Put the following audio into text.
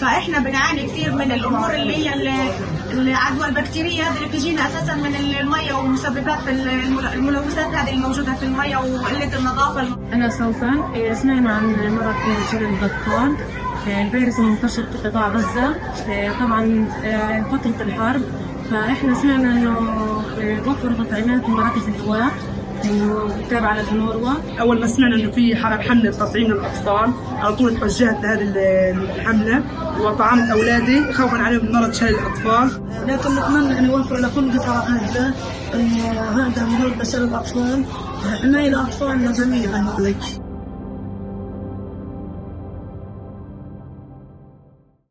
فإحنا بنعاني كثير من الأمور اللي هي ال- العدوى البكتيريه هذه اللي بتجينا أساسا من المية ومسببات الملوثات هذه الموجودة في المية وقلة النظافة. أنا سوسن إيه، سمعنا عن مرض جرى البطال إيه، الفيروس المنتشر في قطاع غزة. إيه، طبعا فترة الحرب. فإحنا سمعنا إنه إيه، توفروا تطعيمات في مراكز الإيواء إنه تابعة للنوروا أول ما سمعنا إنه في حملة تطعيم للأطفال على طول توجهت لهذه الحملة. وطعمت أولادي خوفا عليهم من مرض شلل الأطفال. لكن نتمنى أن يوفر لكل قطاع أن هذا مرض بسبب الأطفال. حماية الأطفال جميعا.